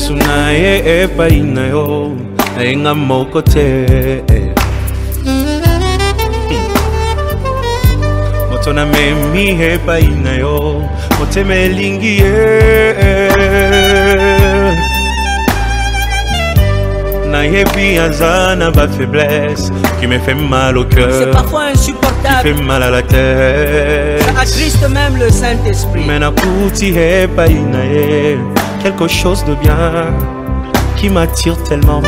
yesu naye epai na yo nayenga moko te. Moto namemi epai na yo motema elingi ye. Nayebi aza na bafaiblesse qui me fait mal au cœur qui fait mal à la Ça tête attriste même le Saint-Esprit. mais nakuti epai na ye quelque chose de bien qui m'attire tellement.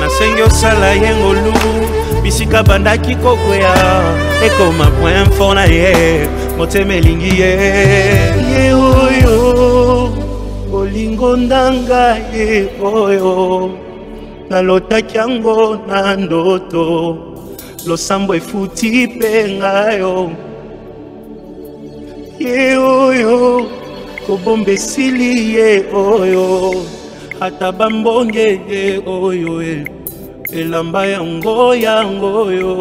Nasengi osala ye ngolu bisika bandaki kokwea ekoma point fort na ye motema elingi ye. Ye oyo olingo ndanga ye oyo nalotaki yango na ndoto losambo efuti mpe ngayo. Ye oyo kobomba esili ye oyo ata bambonge ye oyo elamba yango yango oyo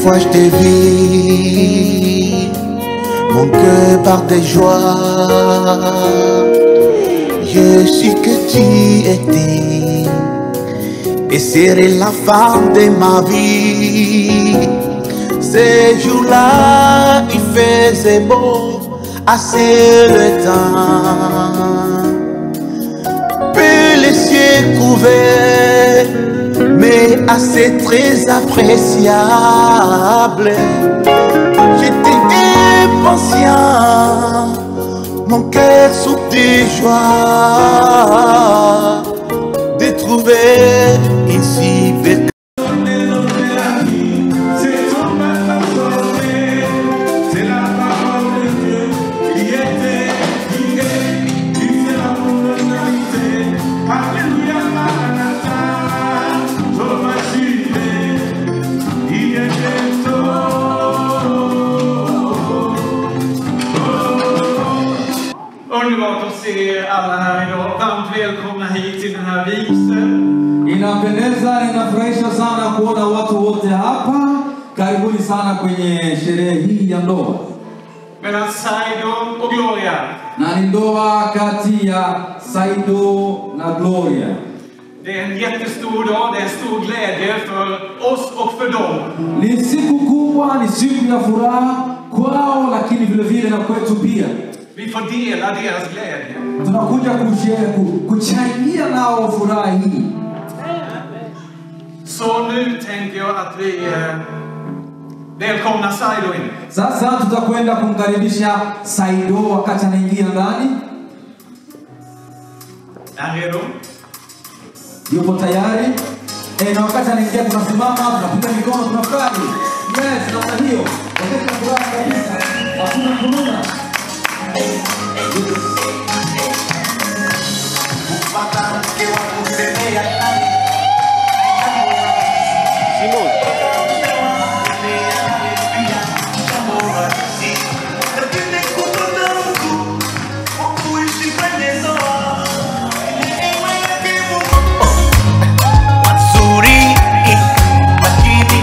fois je vu, mon cœur part de joie. Je suis que tu étais et serais la femme de ma vie. Ces jours-là, il faisait beau, assez le temps. Puis les cieux couverts, mais assez très appréciable. J'étais impatient, mon cœur sous tes joies, de trouver si Inapendeza, inafurahisha sana kuona watu wote hapa. Karibuni sana kwenye sherehe hii ya ndoa, Gloria. na ni ndoa kati ya Saido na Gloria. Det är en jättestor dag. Det är en stor glädje för oss och för dem. Ni siku kubwa, ni siku ya furaha kwao, lakini vile vile na kwetu pia. Vi får dela deras glädje. Tunakuja kuchangia nao furaha hii. Så nu tänker jag att vi eh, välkomnar Saido in. Sasa tutakwenda kumkaribisha Saido wakati anaingia ndani. Är redo? yupo tayari e, na wakati anaingia tunasimama tunapiga mikono tunafurahi yes namna hiyo wakati tunafurahi kabisa hakuna kununa Matsuri, Matini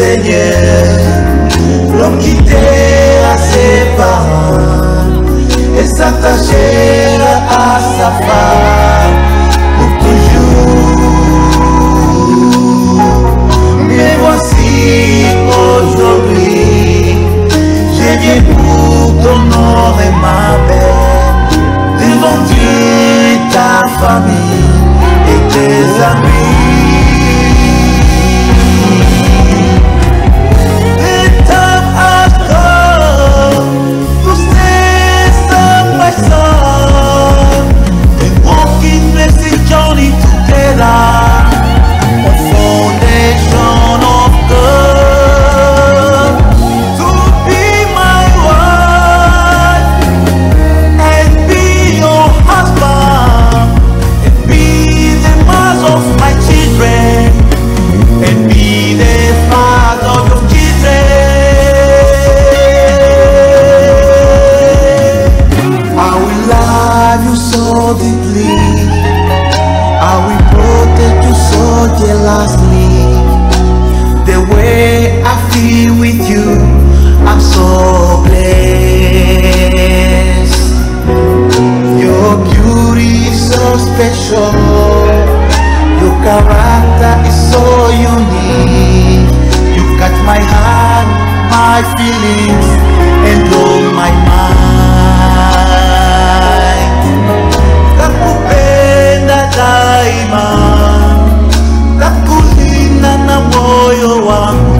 Seigneur, l'homme quitté à ses parents et s'attacher à sa femme pour toujours. Mais voici aujourd'hui, je viens pour ton nom et ma paix, devant Dieu, ta famille et tes amis. With you, I'm so blessed. Your beauty is so special. Your character is so unique. You catch my heart, my feelings, and all my mind. Nakupenda daima, nakulinda na moyo wangu.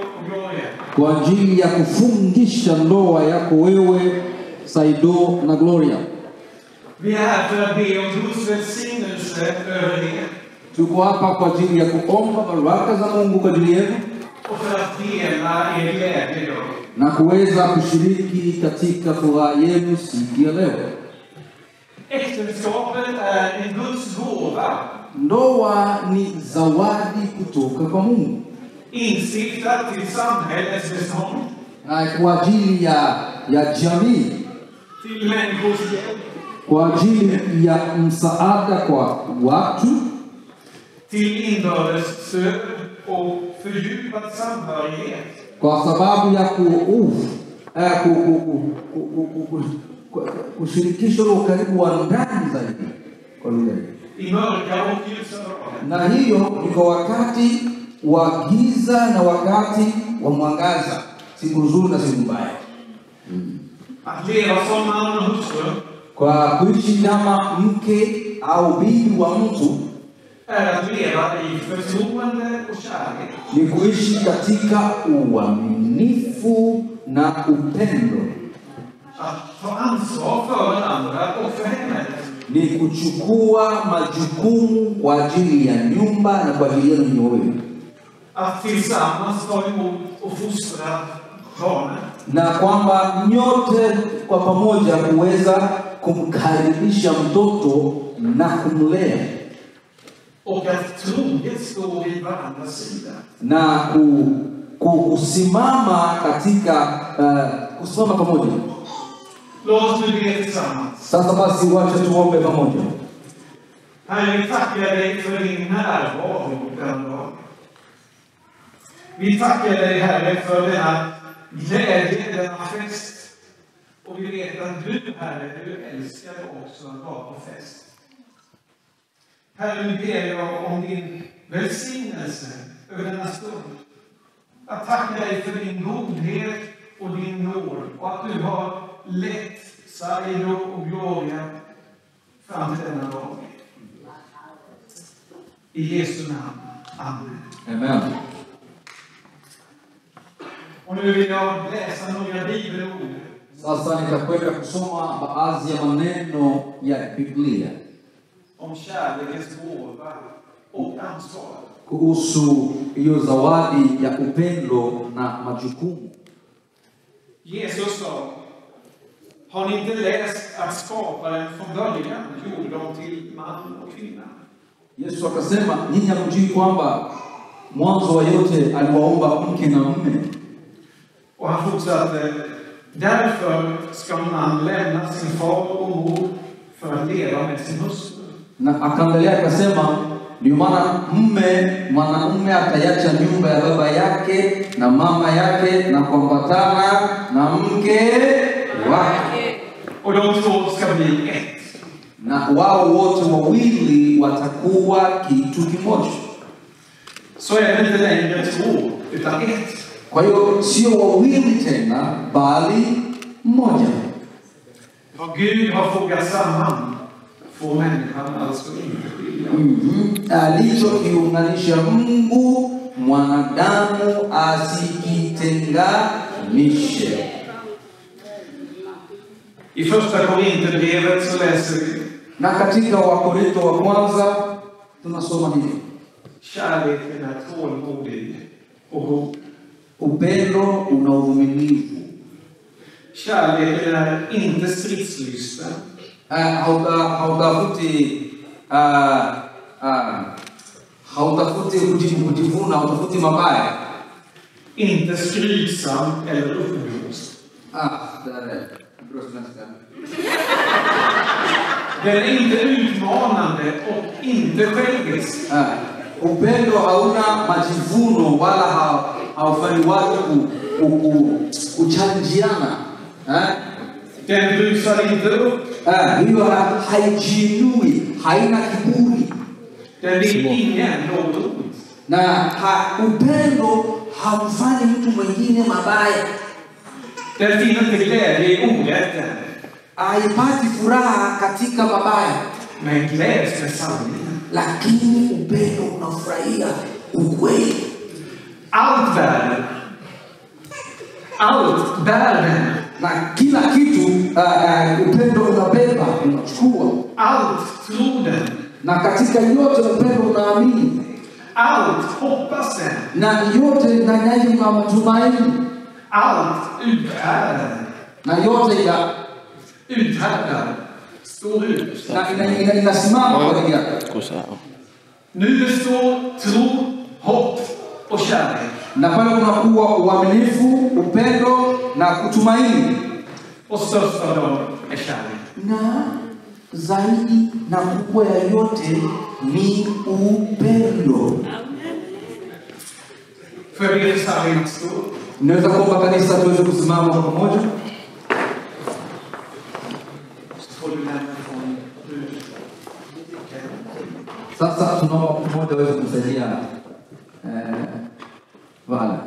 Kwa ajili ya kufungisha ndoa yako wewe Saido na Gloria. Vi är här för att be om Guds välsignelse över er Tuko hapa kwa ajili ya kuomba baraka za Mungu kwa ajili yenu och för att dela er glädje idag. na kuweza kushiriki katika furaha yenu siku ya leo. Äktenskapet är en Guds gåva, Ndoa ni zawadi kutoka kwa Mungu insikta till samhällets bestånd. Na kwa ajili ya, ya jamii. Till människors hjälp. Kwa ajili ya msaada kwa watu. Till inbördes stöd och fördjupad samhörighet. Kwa sababu ya kushirikishwa na ukaribu wa ndani zaidi kwa lugha hii. I mörka och ljusa dagar. Na hiyo ni kwa wakati wa giza na wakati wa mwangaza, siku nzuri na siku mbaya. Att leva som man och hustru Kwa kuishi kama mke au bibi wa mtu är att leva i förtroende och kärlek. ni kuishi katika uaminifu na upendo, Att ta ansvar för varandra och för hemmet. ni kuchukua majukumu kwa ajili ya nyumba na kwa ajili yenu wawili, Att tillsammans ta emot och fostra barnen. na kwamba nyote kwa pamoja kuweza kumkaribisha mtoto na kumlea Och att troget stå vid varandras sida. na ku, ku, kusimama katika uh, kusimama pamoja. Låt oss nu be tillsammans. Sasa basi, wacha tuombe pamoja. Herre, vi tackar dig för din närvaro. Vi tackar dig, Herre, för denna glädje, denna fest. Och vi vet att du, Herre, du älskar också att vara på fest. Herre, nu ber jag om din välsignelse över denna stund. Jag tackar dig för din godhet och din nåd och att du har lett Saido och Gloria fram till denna dag. I Jesu namn. Amen. Amen. Och nu vill jag läsa några bibelord Sasa nitakwenda kusoma baadhi ya maneno ya Biblia om kärlekens gåva och ansvar. kuhusu hiyo zawadi ya upendo na majukumu. Jesus sa, har ni inte läst att skaparen från början gjorde dem till man och kvinna? Yesu akasema, nyinyi hamjui kwamba mwanzo wa yote aliwaumba mke na mume, Och han fortsatte, därför ska man lämna sin far och mor för att leva med sin hustru. na akaendelea akasema, ndio maana mme mwanamume ataiacha nyumba ya baba yake na mama yake na kuambatana na mke wake, Och de två ska bli ett. na wao wote wawili watakuwa kitu kimoja. Så är det inte längre två, utan ett. Kwa hiyo sio wawili tena, bali mmoja. Vad Gud har fogat samman får människan alltså inte skilja. Mhm. alichokiunganisha Mungu mwanadamu asikitenganishe. I första Korinthierbrevet så läser vi na katika Wakorintho wa kwanza tunasoma hivi: kärleken är tålmodig och god. Upendo una uvumilivu, Kärleken är inte stridslysten. Hauta- hautafuti hautafuti kuji- kujivuna, hautafuti mabaya. Inte skrytsam eller uppblåst. Ah, där är. Bra svenska. Den är inte utmanande och inte självisk. Ah, upendo hauna majivuno wala ha- haufanyi watu ku, ku, ku, kuchanjiana eh? Den busar inte upp. Ah, hiyo ha- haina kiburi Den vill ingen något ont. na ha, upendo hamfanyi mtu mwingine mabaya, Den finner inte glädje i orätten, haipati furaha katika mabaya, men gläds med sanningen. lakini upendo unafurahia ukweli. Allt världen, allt världen, na kila kitu uh, uh, upendo unabeba unachukua, allt troden, na katika yote upendo unaamini, allt hoppas den, na yote ndani kuna matumaini, allt uthärdar, na yote ina, uthärdar, står ut. na ina, ina, inasimama kwa ajili yake. Nu består tro, hopp och kärlek. Na pale kunakuwa uaminifu, upendo na kutumaini, Och störst av dem är kärlek. na zaidi na kubwa ya yote ni upendo. Amen. jag be församlingen att stå upp? Naweza kuomba kanisa tuweze kusimama pamoja. Så får du lämna ifrån du. Sasa tunaomba mtu mmoja aweze kumsaidia eh, Vala.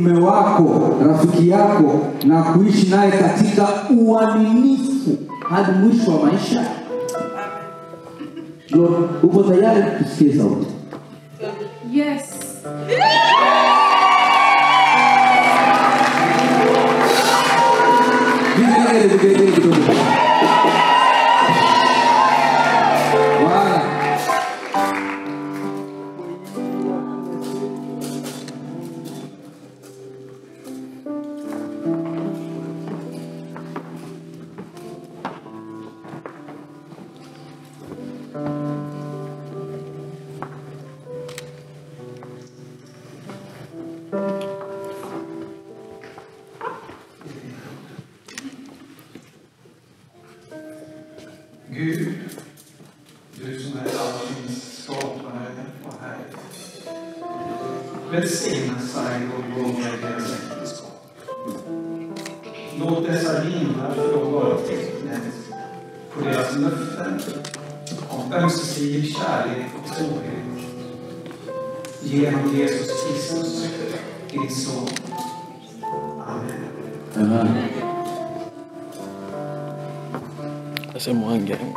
Mume wako, rafiki yako, na kuishi naye katika uaminifu hadi mwisho wa maisha. Lord, uko tayari kusikia sauti? Yes. Alegre, Cristo. Amén. Amén. Hacemos un game.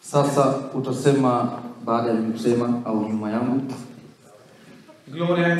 Sasa utasema baada ya kusema au nyuma yangu. Gloria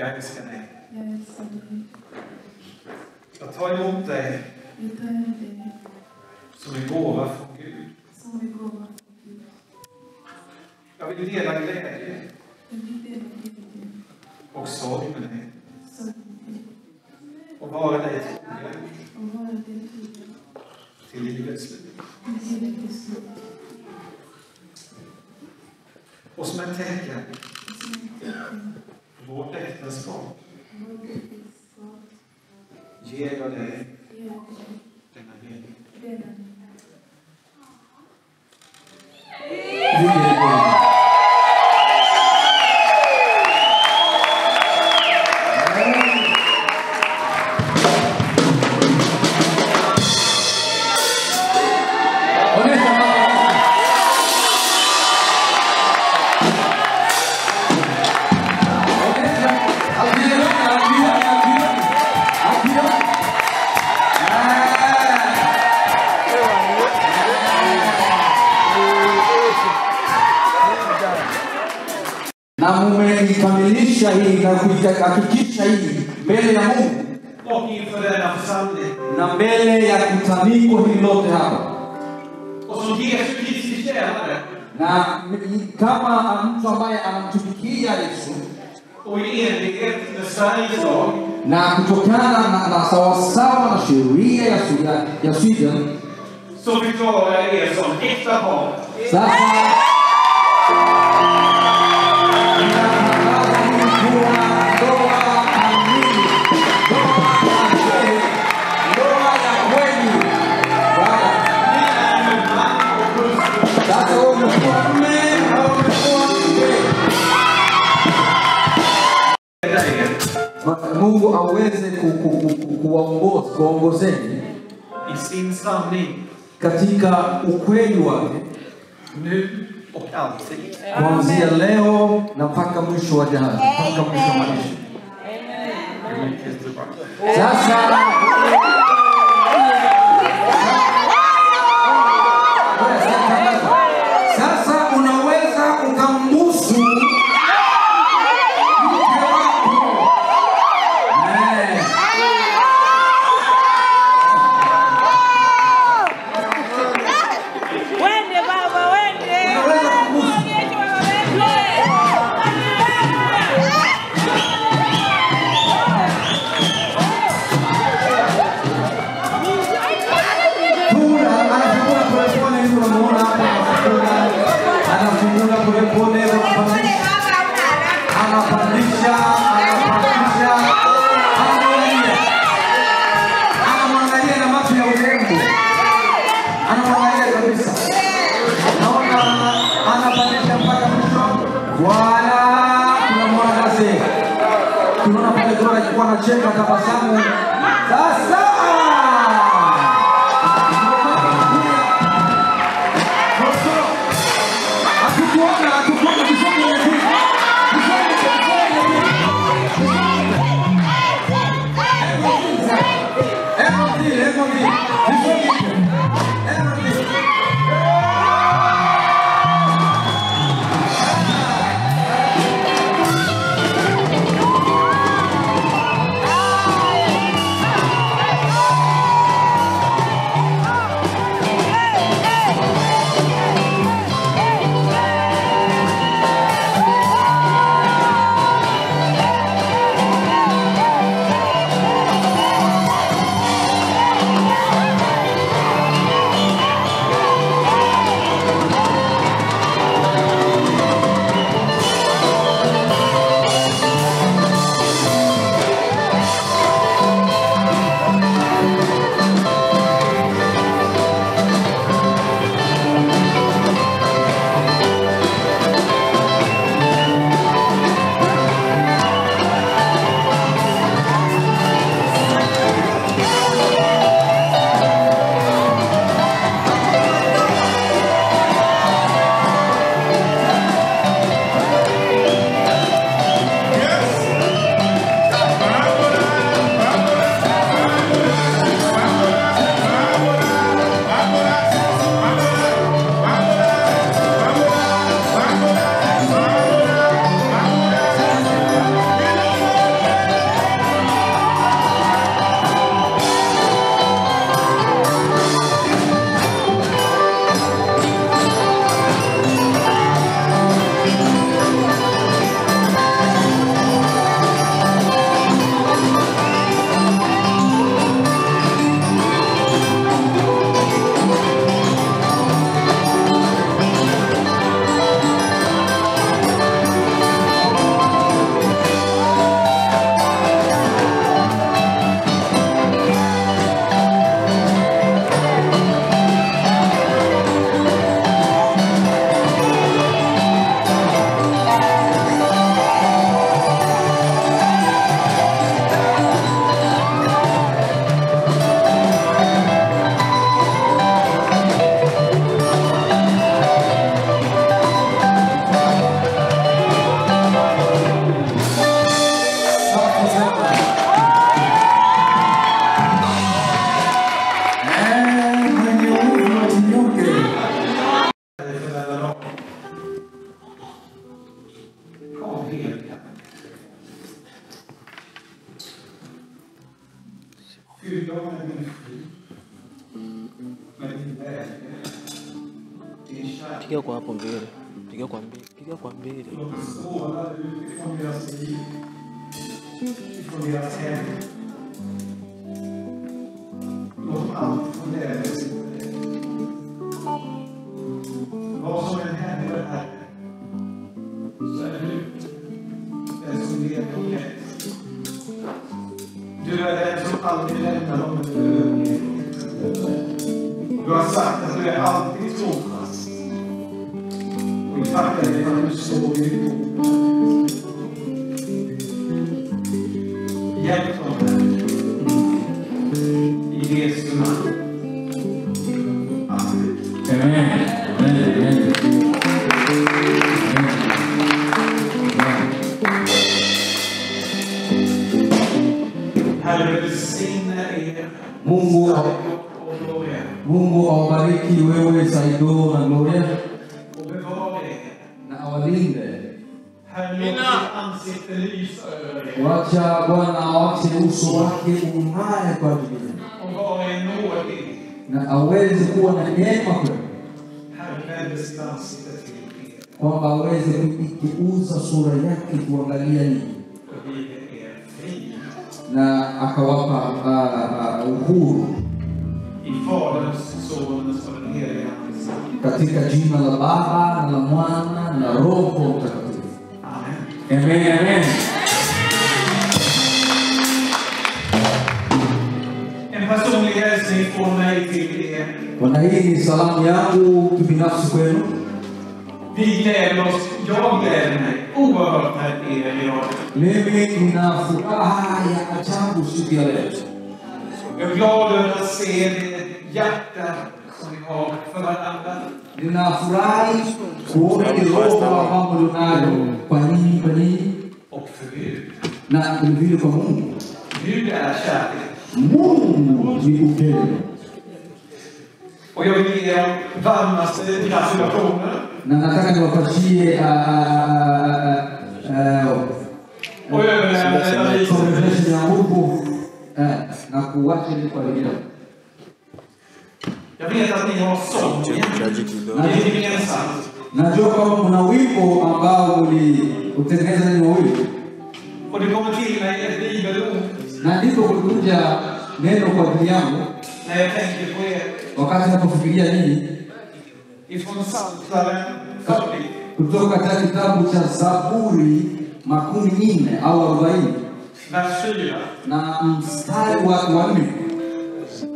Jag älskar dig. Jag tar emot dig. Som en gåva från Gud. Jag vill dela glädje. Och sorg med dig. Och vara dig trogen. Och vara. Till livets slut. Till livets slut. Och som ett tecken Mungu. Mungu awabariki wewe Saido na Gloria na awalinde. Wacha Bwana awache uso wake ung'ae kwa ajili na aweze kuwa na neema kwenu, kwamba aweze kuigeuza sura yake kuangalia ninyi na akawapa ah, ah, uhuru I Faderns, Sonens och den helige Andes katika jina la Baba na la Mwana na Roho Mtakatifu. Amen. Amen, amen. En personlig hälsning från mig till er. Bwana, hii ni salamu yangu kibinafsi kwenu. Vi gläder oss, jag gläder mig oerhört med er idag. Mimi nina furaha ya ajabu siku ya leo. Jag är glad över att se det hjärta som vi har för varandra. Ninafurahi kuona ile roho ambao mlionayo kwa nini kwa nini Och för Gud. na vilevile kwa Mungu. Gud är kärlek. Mungu ni upendo, Och jag vill ge er varmaste gratulationer. Na nataka niwapatie congratulation ya Mungu eh, na kuwacha ni kwa wengine. Najua kwamba kuna wimbo ambao uliutengeneza ni wawili, na ndipo kulikuja neno kwa ajili yangu. Wakati napofikiria nini Ifrån Psaltaren 40. kutoka kitabu cha Zaburi makumi nne au arobaini. Vers 4. na mstari wake wa nne.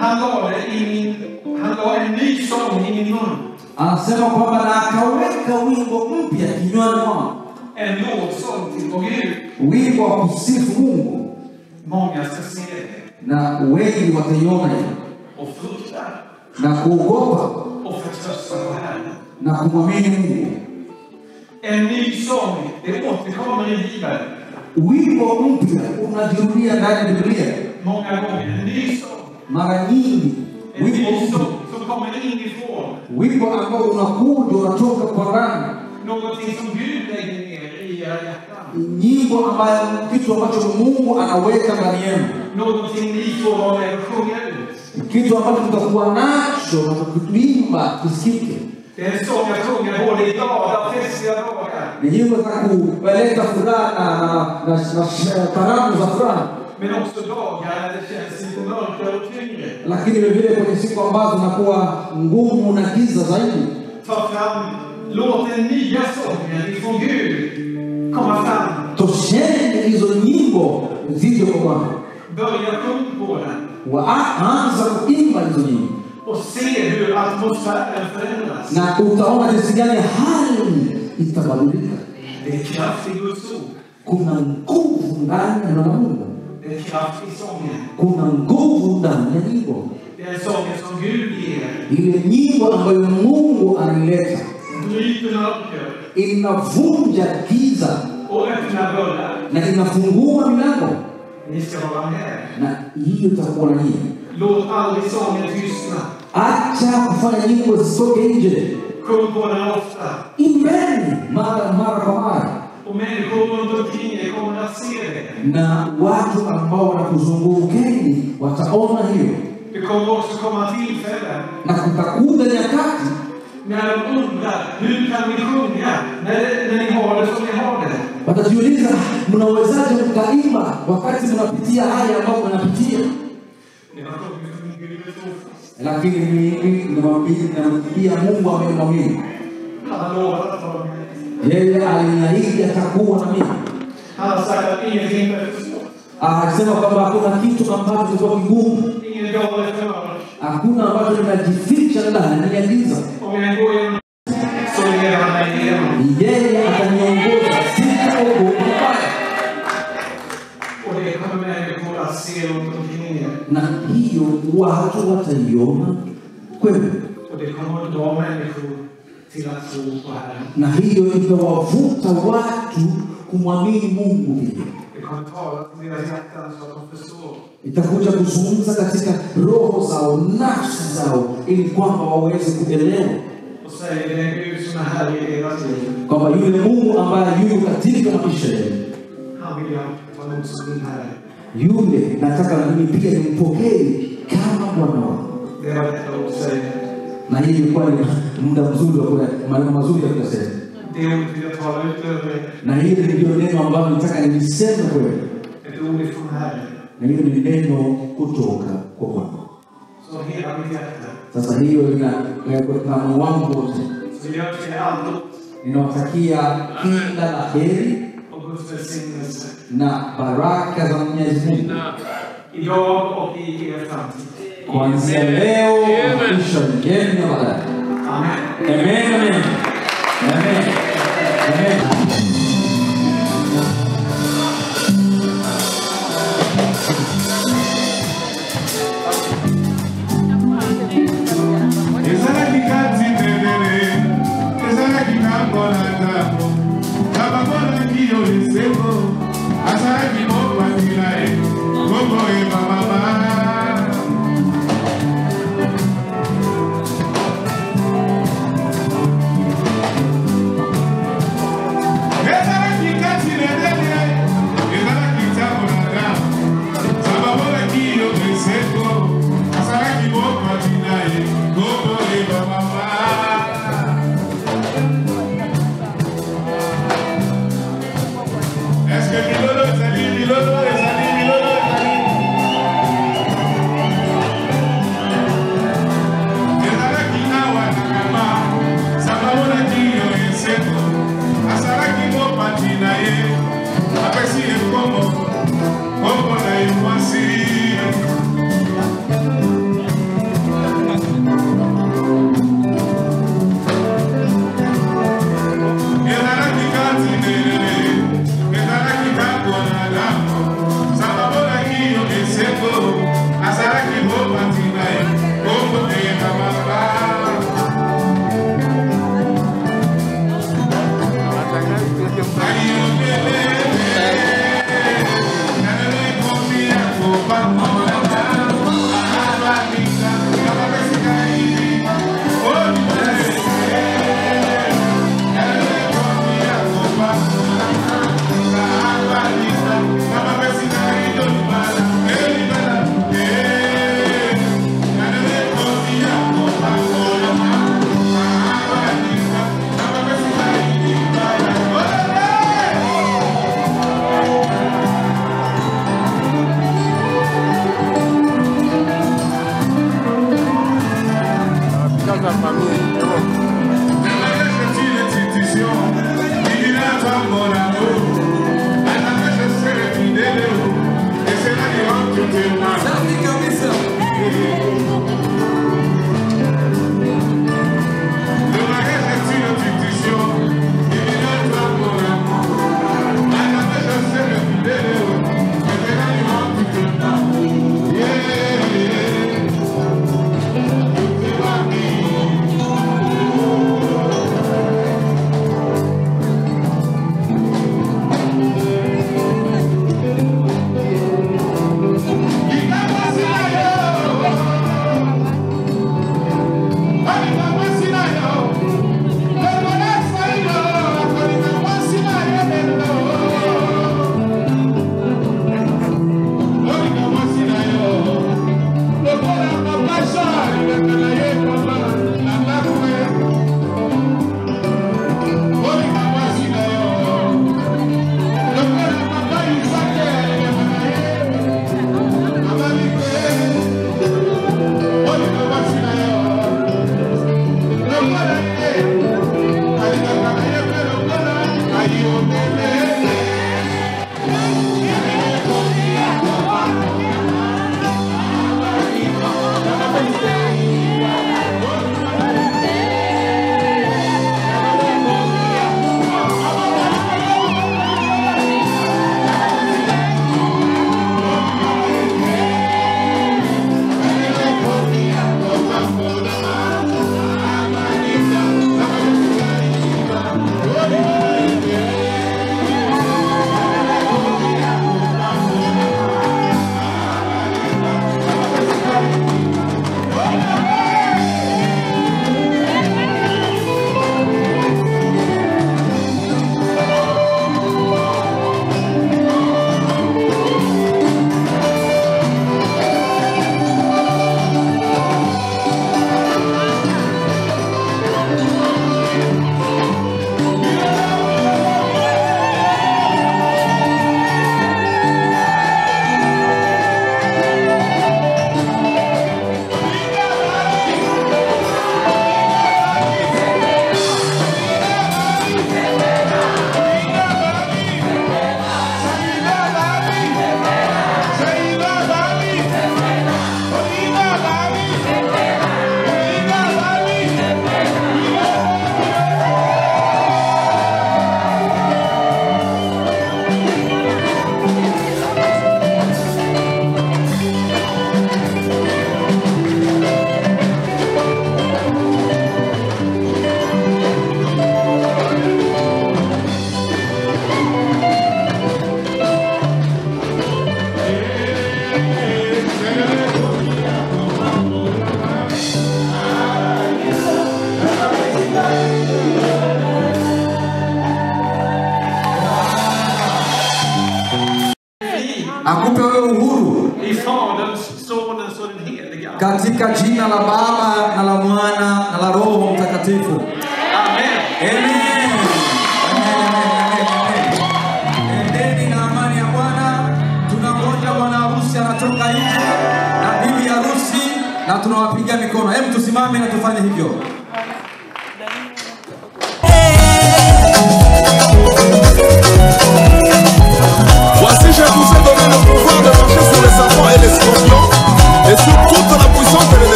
Han la, det i min, han la en ny sång i min mun. anasema kwamba na akaweka wimbo mpya kinywani mwangu, En lovsång till vår Gud. wimbo wa kusifu Mungu, Många ska se det. Na wengi wataiona hiyo och frukta. Na kuogopa na kumwamini Mungu. En ny sång, det återkommer i Bibeln Wimbo mpya unajirudia ndani ya Biblia många gånger. En ny sång. mara nyingi, wimbo som kommer inifrån. wimbo ambao unakuja unatoka kwa ndani, Någonting som Gud lägger ner i era hjärtan. nyimbo ambayo kitu ambacho Mungu anaweka ndani yenu, Någonting ni får vara med och sjunga ut. kitu ambacho tutakuwa nacho na kuimba kisikike. Det är en sång jag sjunger både i glada, festliga dagar, men också dagar när det känns lite mörkare och tyngre. lakini vilevile kwenye siku ambazo zinakuwa ngumu na giza zaidi. Ta fram, låt den nya sången ifrån Gud komma fram. Tosheni hizo nyimbo zije kwa Bwana, Börja sjung på den waanza kuimba hizo nyimbo och se hur atmosfären förändras. na utaona jinsi gani hali itabadilika. Det är kraft i Guds ord. Kuna nguvu ndani ya neno la Mungu, Det är kraft i sången. kuna nguvu ndani ya nyimbo, Det är sången som Gud ger. ile nyimbo ambayo Mungu anaileta Bryter mörker inavunja giza och öppnar dörrar. na inafungua milango, Ni ska vara med. na hiyo itakuwa na nyinyi. Låt aldrig sången tystna. Acha kufanya nyimbo zisitoke nje. Sjung på den ofta. Imbeni mara mara mara. Och människor runt omkring er kommer att se det. Na watu ambao wanakuzungukeni wataona hiyo. Det kommer också komma tillfällen. Na kutakuja nyakati när de undrar hur kan vi sjunga när, när ni har det som ni har det. Watajiuliza mnawezaje mkaimba wakati mnapitia haya ambayo mnapitia. lakini mimi namwambia Mungu amemwamini yeye aliniahidi atakuwa na mimi. Akasema kwamba hakuna kitu ambacho kilikuwa kigumu, hakuna ambacho kinajificha ndani ya giza. Yeye na hiyo watu wataiona kweli, na hiyo itawavuta watu kumwamini Mungu vile itakuja kuzungumza katika roho zao, nafsi zao, ili kwamba waweze kuelewa. Kwamba yule Mungu ambaye yuko katika maisha yenu yule nataka mnipige nimpokee kama bwana wangu. Na hii ilikuwa ni muda mzuri wa maneno mazuri ya kusema na hili ndio neno ambalo nataka niliseme kweli na hiyo ni neno kutoka kwa bwana. Sasa hiyo ina wangu wote. Ninawatakia kila la heri. na baraka za Mwenyezi Mungu kuanzia leo kisha mgeni na baadaye. Amen. Amen. Amen. Amen. Amen. river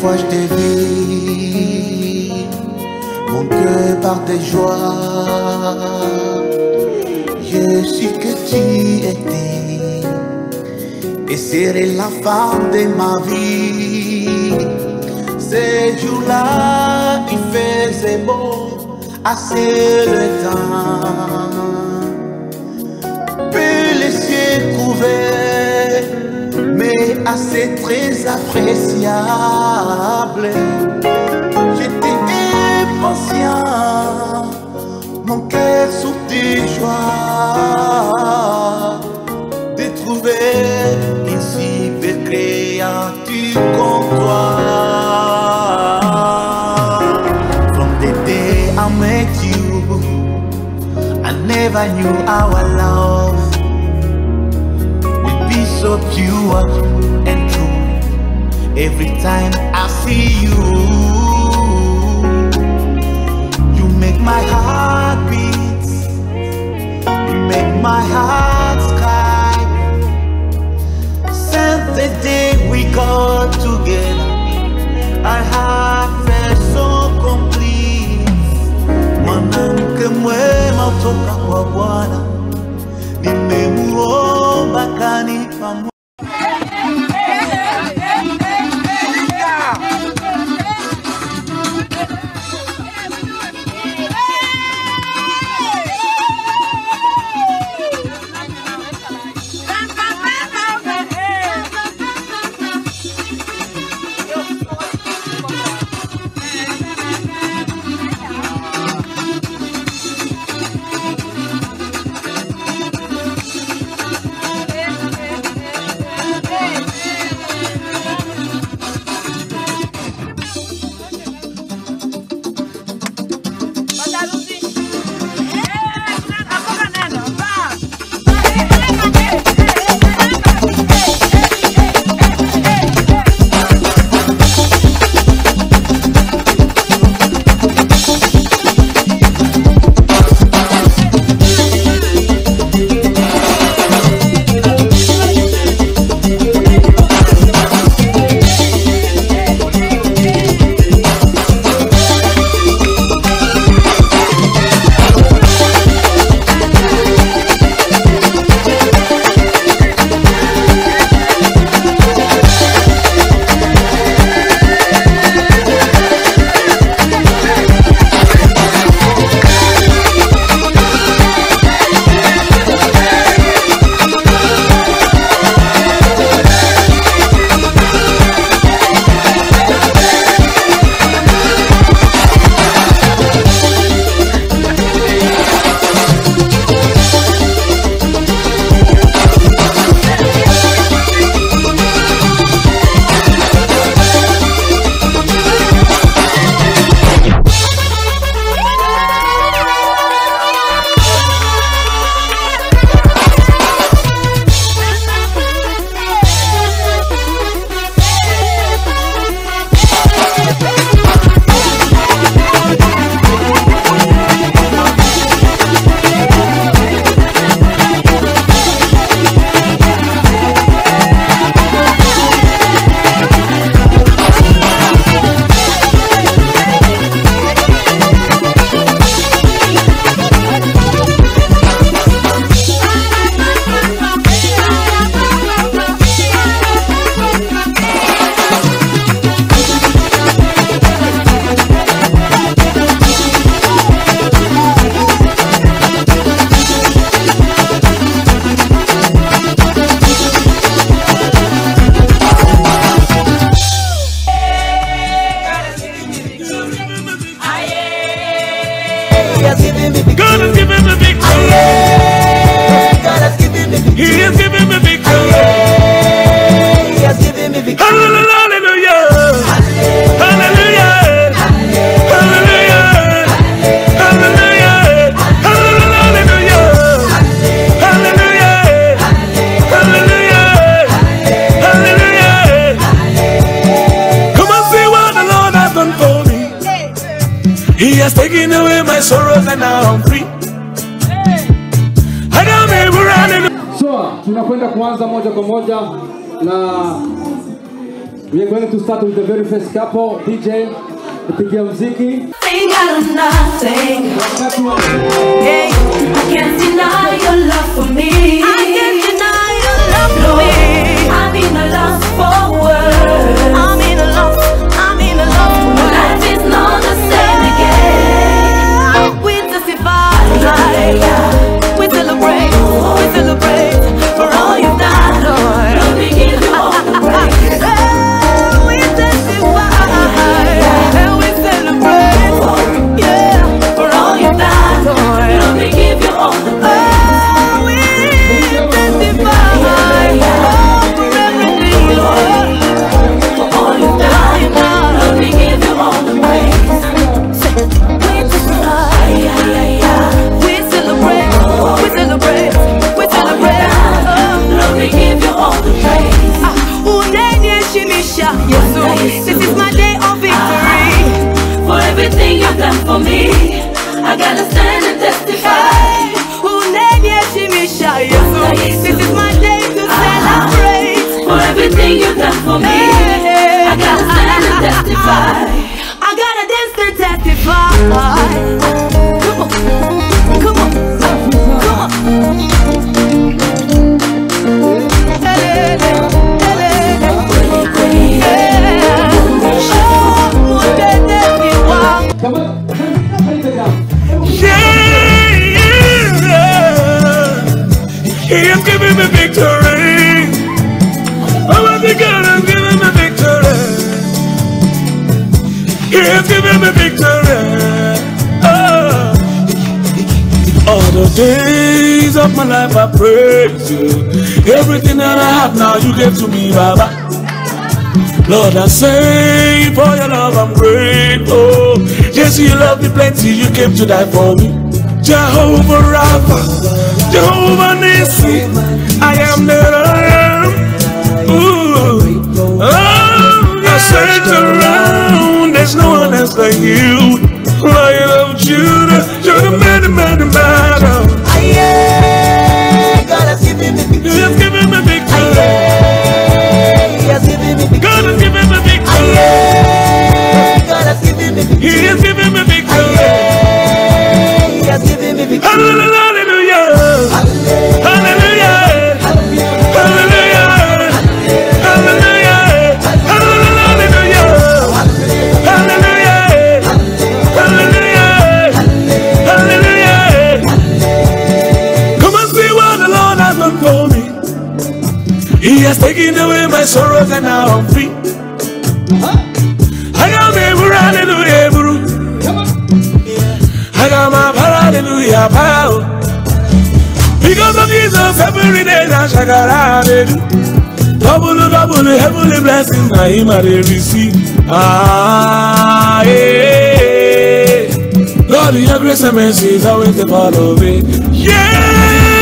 fois je vu, mon cœur part de joie. Je suis que tu étais et serais la femme de ma vie. Ce jour-là, il faisait beau, assez le temps. Puis les cieux couverts, assez très appréciable. J'étais impatient, mon cœur sous tes joies, de trouver une si belle créature comme toi. From the day I met you, I never knew our love would be so pure. Every time I see you, you make my heart beat, you make my heart sky. Since the day we got together, I have felt so complete. Mwanamke mwema my sorrows and now I'm free. So, tunakwenda kuanza moja kwa moja na we are going to start with the very first couple. DJ kupigia mziki. I'm in a love for words. Testify. We celebrate. We celebrate for all you've for me, I gotta stand and testify. This is my day to uh-huh. celebrate. For everything you've done for me, I gotta stand and testify. Days of my life I praise you. Everything that I have now you gave to me, Baba. Lord, I say for your love I'm grateful. Yes, you love me plenty, you came to die for me. Jehovah Rapha, Jehovah Nissi, I am that I am. Ooh. Oh, I search around, there's no one else like you. Lion of Judah, He has taken away my sorrows and now I'm free. I hallelujah, power. Because of Jesus, every day I shakara they do. Double, double, heavenly blessings, I him I dey receive. Ah, yeah. God, your grace and mercy is always the part of. Yeah.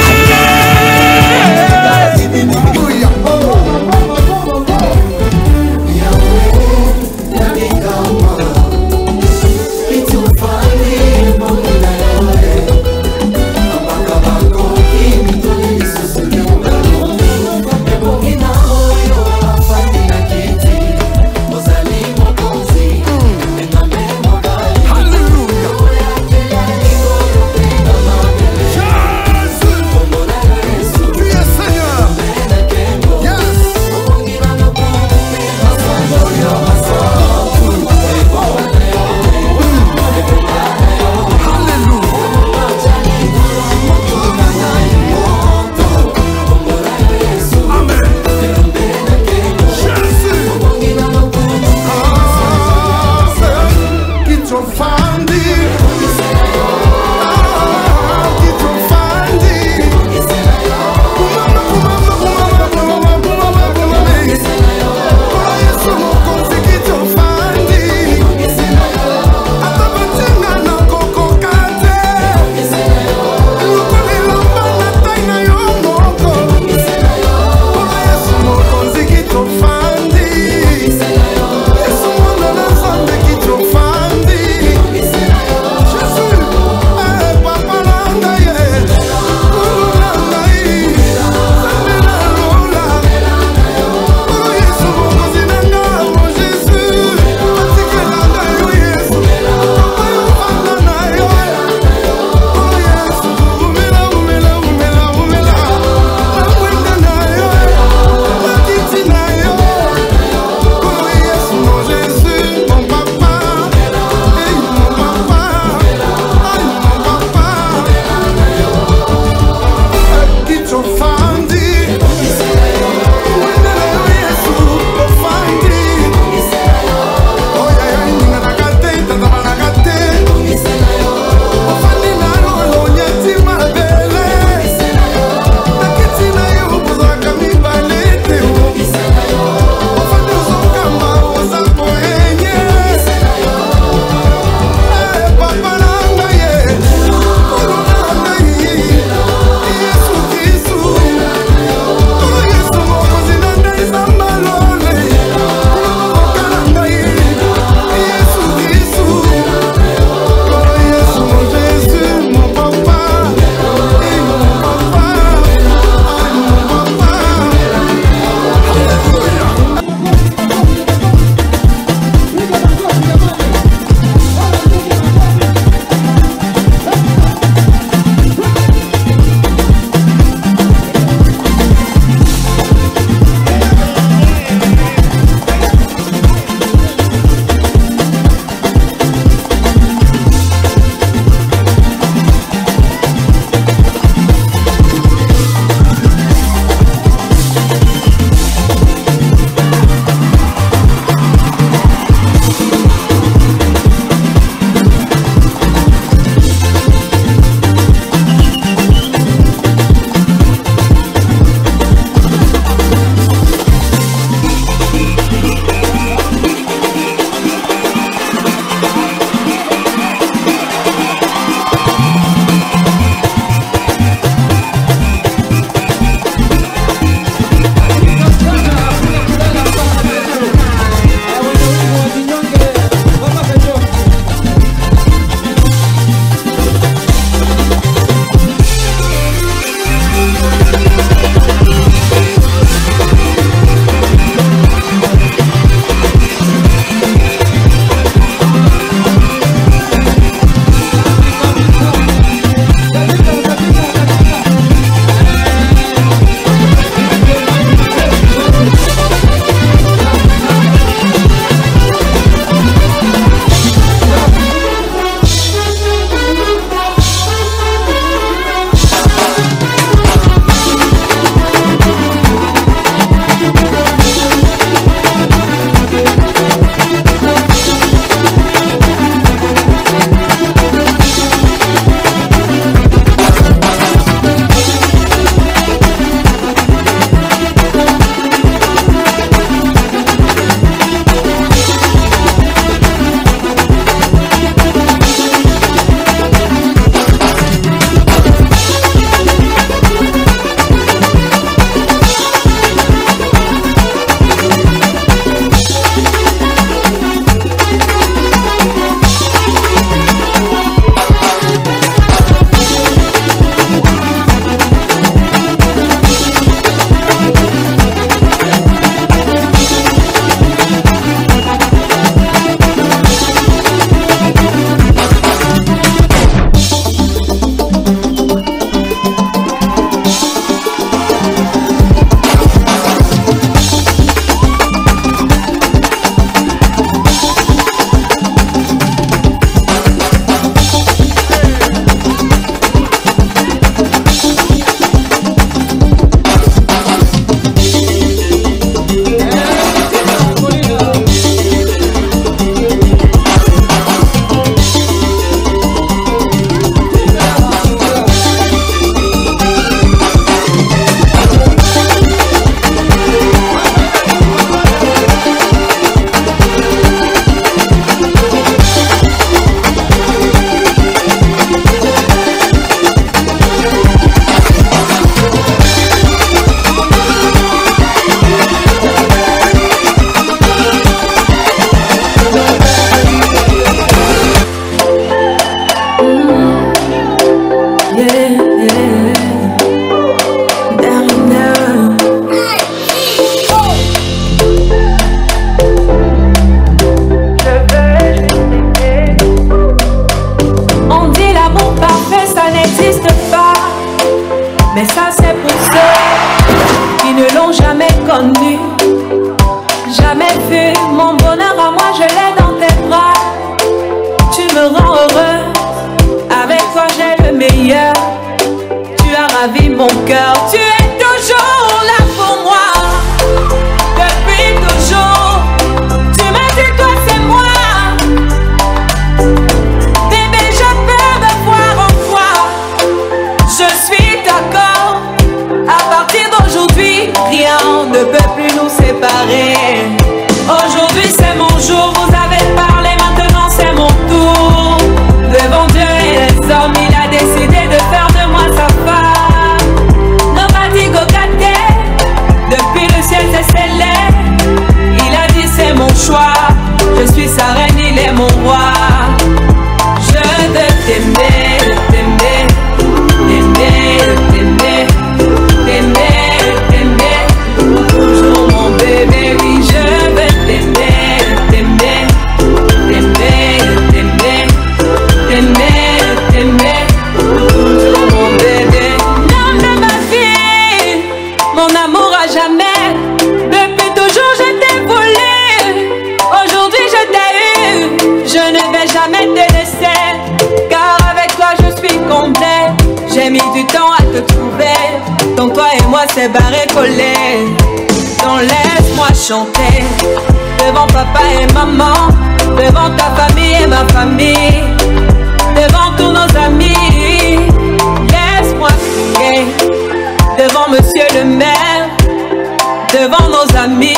devant nos amis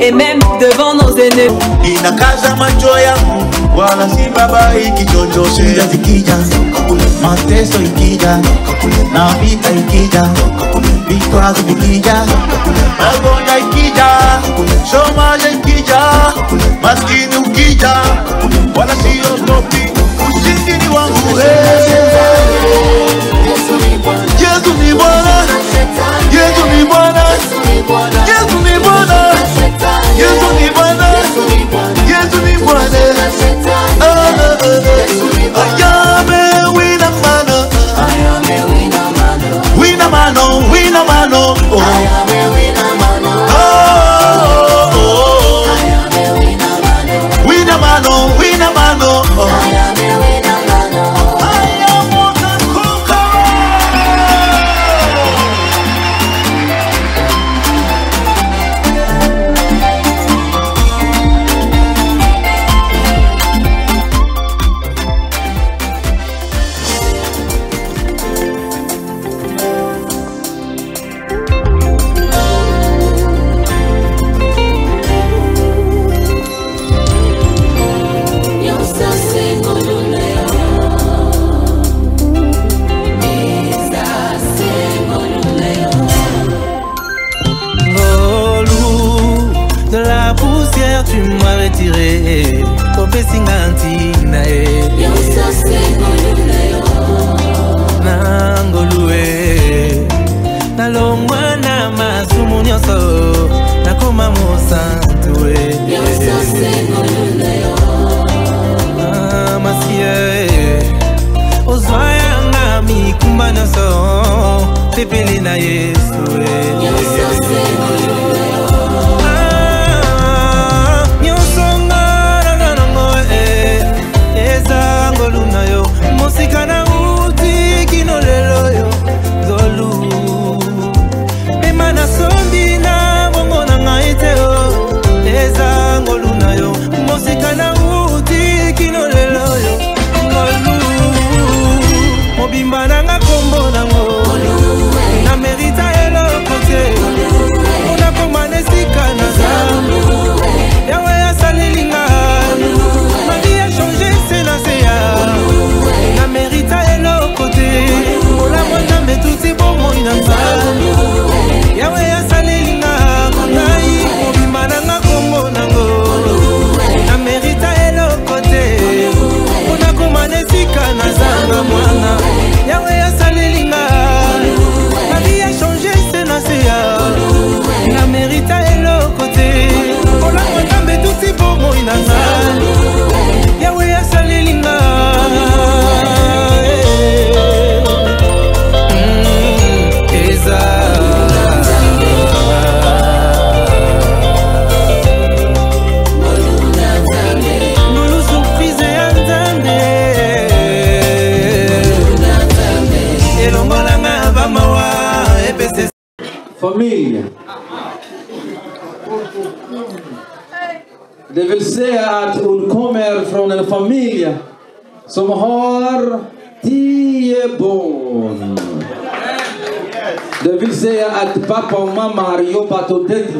et même devant nos ennemis. Inakaza manchoya wala si baba zikija mateso ikija na vita ikija ikija ikija maskini ukija wala ushindi ni wangu. Yesu ni Bwana, Yesu ni Bwana, Yesu ni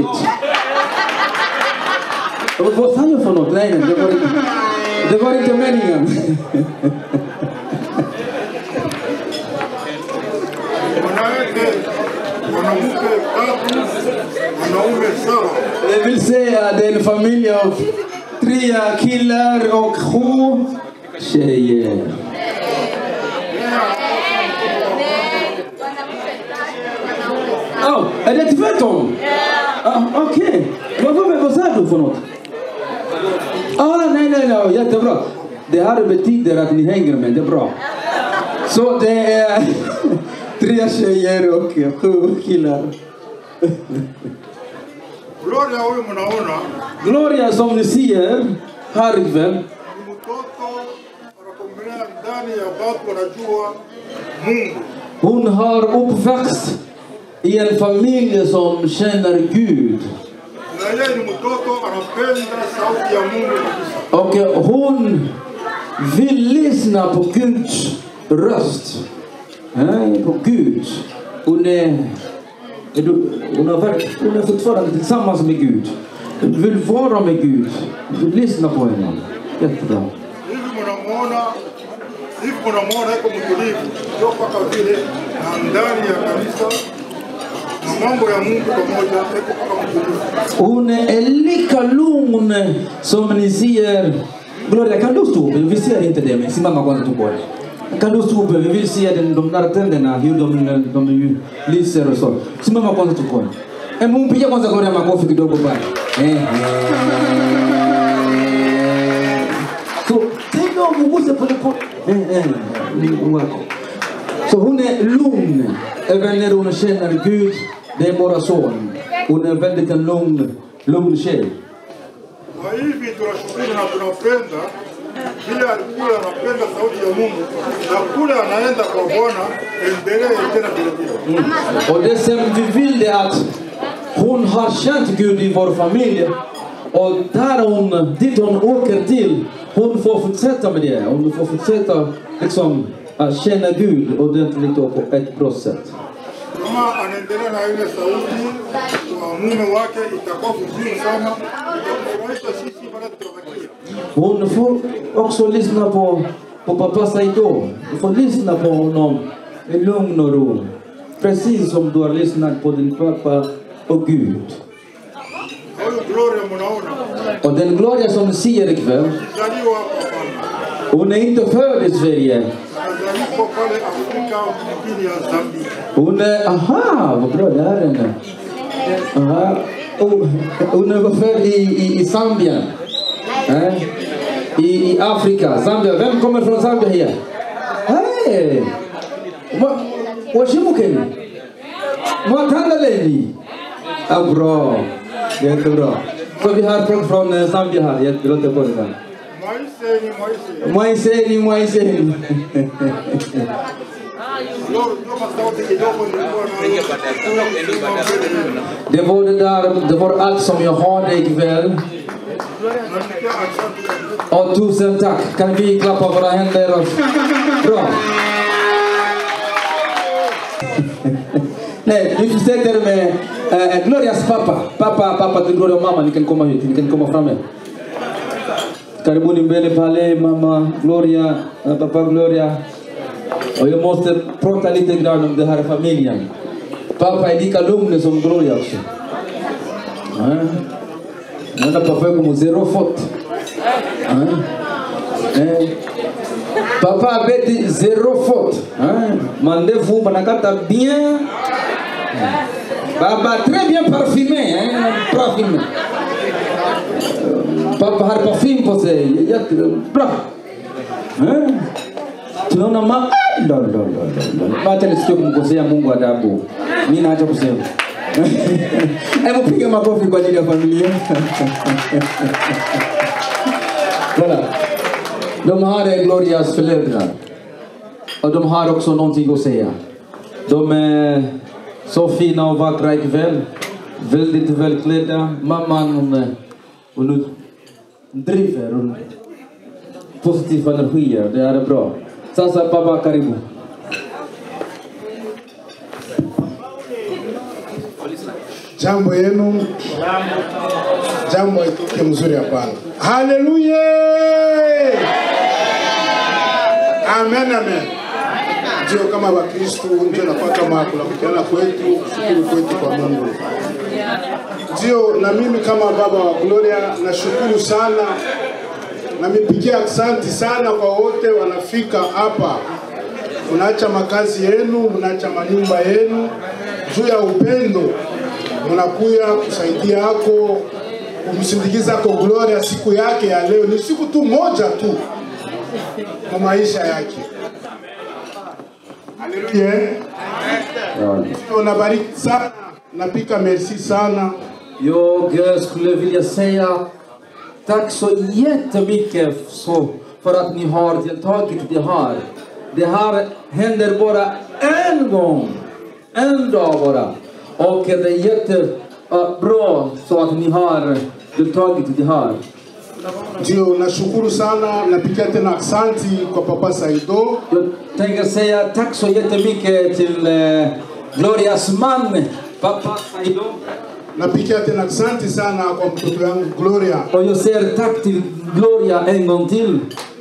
message. Betyder att ni hänger med. Det är bra. Så det är tre tjejer och sju killar. Gloria huyu mnaona Gloria som ni ser här ikväll. Hon har uppväxt i en familj som känner Gud. Och hon vi lyssnar på Guds röst. Eh, På Gud. Hon är, är du, hon, har verk, hon är fortfarande tillsammans med Gud. Hon vill vara med Gud. Hon lyssnar på henne. Jättebra. Hivi mnamuona hivi yuko mtulivu, sio mpaka vile na ndani ya kanisa na mambo ya Mungu pamoja, yuko mpaka mtulivu. Hon är lika lugn som ni ser. Gloria, kan du stå upp? Vi ser inte det, men simma kwanza tu bwana. Kan du stå upp? Vi vill se den, de där tänderna, hur de, de, de lyser och så. Simama kwanza tu bwana. Eh, Mumpigie kwanza Gloria makofi kidogo bwana. Eh, eh. Så, tänk om muguse polepole. Eh, eh, eh Mungu wako. Så hon är lugn även när hon känner Gud. Det är bara son. Hon är väldigt en lugn, lugn tjej. Na hivi tunashukuru na tunapenda vile alikuwa anapenda sauti ya Mungu na kule anaenda kwa Bwana, endelee tena vile vile. Mm. Och det som vi vill är att hon har känt Gud i vår familj. Och där hon, dit hon åker till, hon får fortsätta med det. Hon får fortsätta liksom att känna Gud ordentligt och på ett bra sätt. Kama anaendelea na ile sauti kwa mume wake, itakuwa vizuri sana, hon får också lyssna på, på pappa Saido. Du får lyssna på honom i lugn och ro. Precis som du har lyssnat på din pappa och Gud. Och den Gloria som ni ser ikväll, hon är inte född i Sverige. Hon är, aha, vad bra det här är henne. Aha. i Zambia eh? I, I Afrika, Zambia. Vem kommer från Zambia här? Hey. Washimukeni? Mwatandaleni? Ja, bra. Jättebra. Så vi har folk från Zambia här. Jag låter på det. Moiseni, Moiseni. Moiseni, Det var det där, det var allt som jag hade ikväll. Och tusen tack. Kan vi klappa våra händer? Och... Bra. Nej, vi fortsätter med äh, Glorias pappa. Pappa, pappa till Gloria och mamma. Ni kan komma hit. Ni kan komma fram här. Karibuni mbele pale mamma Gloria, eh, pappa Gloria. Och jag måste prata lite grann om den här familjen. Pappa är lika lugn som Gloria papa yako. Ja. Eh. Papa abeti zero. Hein? Bien. Baba très bien parfumé, hein? Parfumé. Papa har parfum på sig. Jättebra. Eh? Tunaona ma Lo, lo, lo, lo, lo. Nisikie kumkosea Mungu adabu. Mimi naacha kusema. Hebu piga makofi kwa ajili ya familia. Voilà. De här är Glorias föräldrar. Och de har också någonting att säga. De eh, är så fina och vackra ikväll. Väldigt välklädda. Mamman hon, eh, hon driver. Hon positiva energier. Det är bra. Sasa baba karibu. Jambo yenu, jambo haitoke mzuri hapana. Haleluya! Amen, amen. Ndio kama Wakristo ndio napata kulakukiana kwetu, shukuru kwetu kwa Mungu. Ndio na mimi kama baba wa Gloria nashukuru sana na mipigia asante sana kwa wote wanafika hapa, mnaacha makazi yenu, mnaacha manyumba yenu juu ya upendo, mnakuya kusaidia ako kumsindikiza ko Gloria siku yake ya leo. Ni siku tu moja tu kwa maisha yake. Haleluya. Nabariki sana, napika merci sana. Yo, eh, skulle vilja säga tack så jättemycket så för att ni har deltagit i det här. Det här händer bara en gång, en dag bara. Och det är jättebra så att ni har deltagit i det här. Ndio, nashukuru sana, napigia tena aksanti kwa Papa Saido. Jag tänker säga tack så jättemycket till eh, Glorias man, pappa Saido. Napigia tena asante sana kwa mtoto wangu Gloria Och jag säger tack till Gloria en gång till.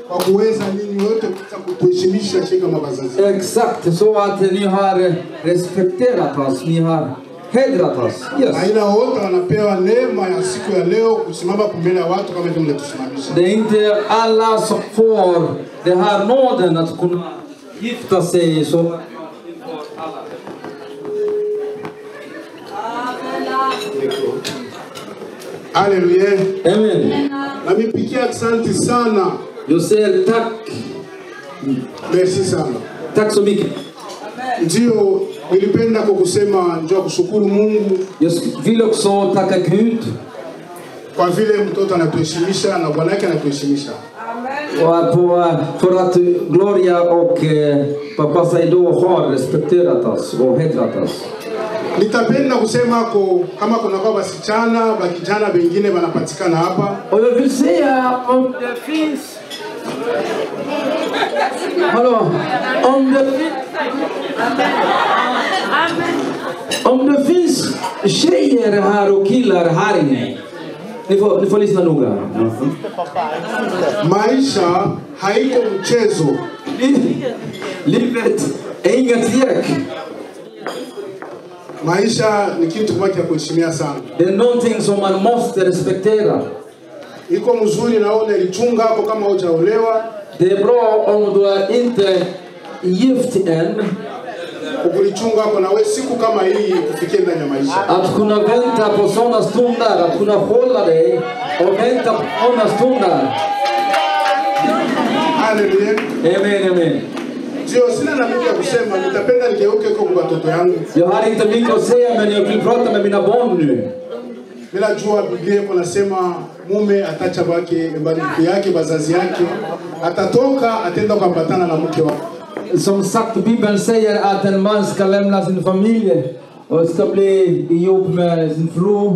kwa kuweza ninyi wote kutuheshimisha kama wazazi. Exakt, så att ni har respekterat oss, ni har hedrat oss. Yes. Aina wote wanapewa neema ya siku ya leo kusimama mbele ya watu kama vile mlitusimamisha. Det är inte alla som får den här nåden att kunna gifta sig så. Haleluya. Amen. Namipigia asante sana. Jag säger tack. Merci sana. Tack så mycket. Ndio nilipenda kwa kusema njoo kushukuru Mungu Jag vill också tacka Gud kwa vile mtoto anatuheshimisha na bwana yake anatuheshimisha. och på, för att Gloria och pappa Saido har respekterat oss och hedrat oss. Nitapenda kusema ko kama kuna kwa wasichana wakijana wengine wanapatikana hapa säga om det finns... Hallå? Om det finns... Om det finns tjejer här och killar här inne. Ni får, ni får lyssna noga. maisha haiko mchezo. Livet är inget lek. Maisha ni kitu kimoja cha kuheshimia sana. Det är någonting som man måste respektera. Iko mzuri naona ilichunga hapo kama hujaolewa. Det är bra om du är inte gift än. Ukulichunga hapo na wewe siku kama hii kufikia ndani ya maisha. Att kunna vänta på sådana stunder, att kunna hålla dig och vänta på sådana stunder. Amen, amen. Ndio sina na mengi ya kusema, nitapenda nigeuke kwa watoto yangu. Jag har inte mycket att säga men jag vill prata med mina barn nu. Bila jua Biblia iko nasema mume atacha wake mke yake bazazi yake, atatoka atenda kuambatana na mke wake. Som sagt, Bibeln säger att en man ska lämna sin familj och ska bli ihop med sin fru.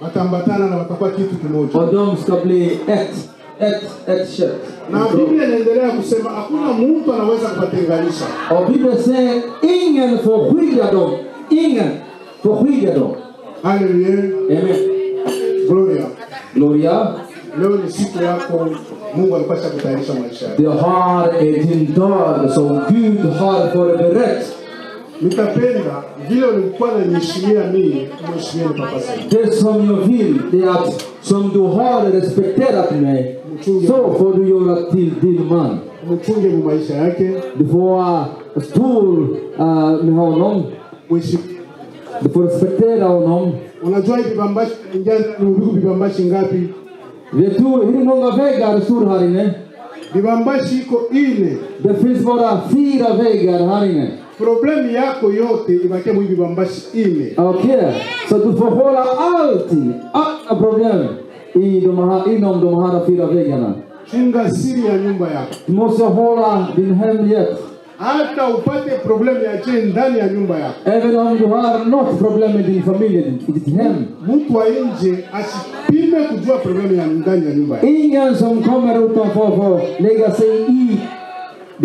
Wataambatana na watakuwa kitu kimoja. Och de ska bli ett, ett, ett kött. Na Biblia inaendelea kusema hakuna mtu anaweza kuwatenganisha. Och Bibeln säger ingen får skilja dem. Ingen får skilja dem. Amen. Gloria. Gloria. Leo ni siku yako, Mungu alipasha kutayarisha maisha yako. Det har din dag som Gud har förberett. Nitapenda vile ulikuwa unaniheshimia mimi, umheshimie Papa Saidi. Det som jag vill, det är att som du har respekterat mig, så for till din man. Mchunge mu maisha yake, before stool uh, med honom. mheshimu. Du får respektera. Unajua hivi bambashi ingia uliku vibambashi ngapi? vetu hili nonga vega väggar harine här iko ine. Det finns bara fyra väggar vega harine Problemu yako yote ibakie mu vibambashi ine. okay so hålla allting, alla problem inom de här fyra väggarna. Chunga siri ya nyumba yako. Du måste hålla din hemlighet. hata upate problem ya chee ndani ya nyumba yako. Även om du har något problem med din familj, i ditt hem. Mtu wa nje asipime kujua problem ya ndani ya nyumba yako. Ingen som kommer utanför får lägga sig i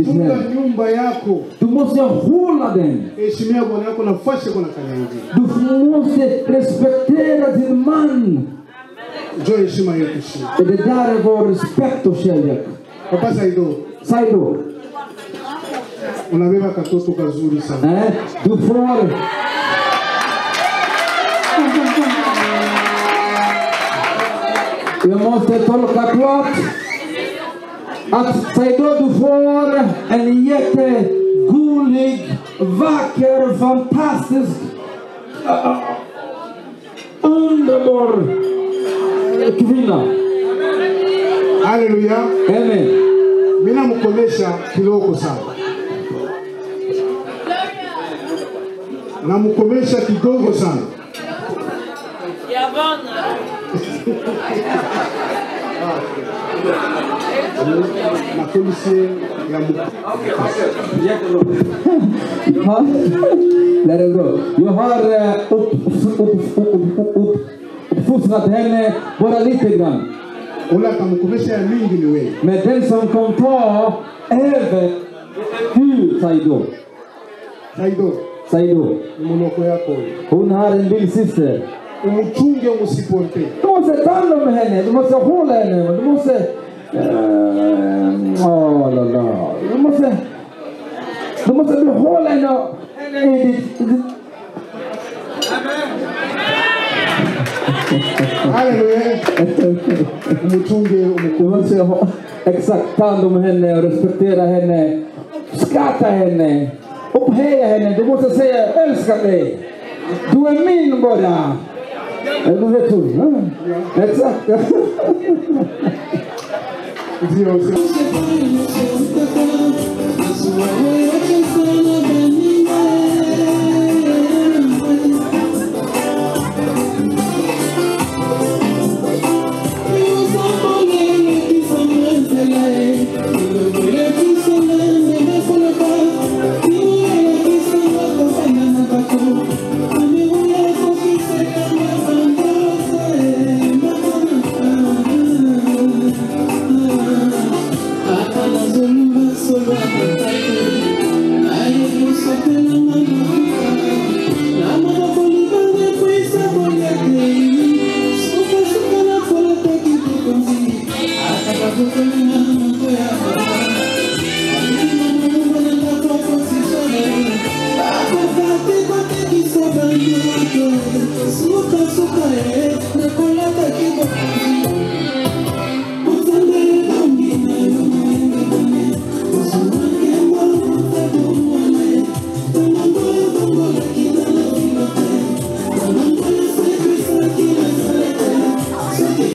Chunga nyumba yako, Du måste hålla den. heshimia bwana yako nafasi yako na kanyangia. Du måste respektera din man. Joy Shimayo Krishna. E o dare vår respekt åt kärlek. Hoppas jag då. Säg då. Unabeba katoto kazuri sana. Eh? Du får... Jag måste tolka klart att säg då du får en jättegullig, vacker, fantastisk, uh, underbar kvinna. Haleluya. Amen. Mimi namkomesha kiloko sana. Namkomesha kidogo sana. Na polisi ya Ja, det är bra. Jag har up, up, up, up, upp, upp, uppfostrat henne bara lite grann. ule akamkomesha ya mingi ni wewe. Men den som kan ta över yako huyo. Hon har en lillsyster. Umchunge usipote. Du måste ta hand om henne, du måste hålla henne, du måste... eh, Åh, la, la. Du måste... Du måste behålla henne i ditt... Du måste ha, exakt ta hand om henne och respektera henne. Skratta henne. Upphöja henne. Du måste säga jag älskar dig. Du är min bara. Du vet. Ja. Exakt.